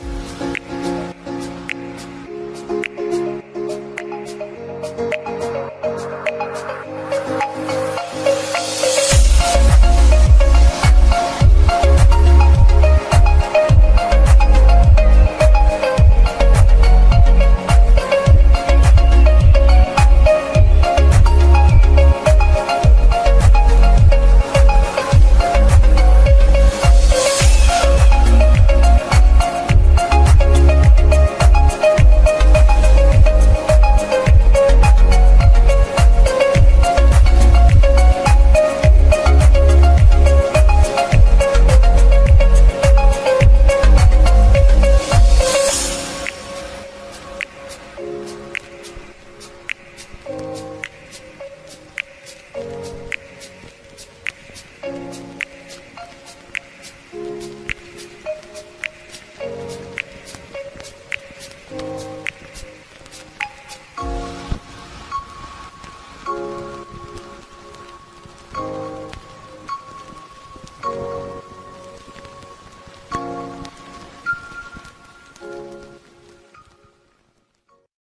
うん。